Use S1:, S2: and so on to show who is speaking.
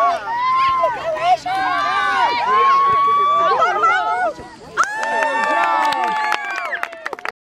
S1: Yeah.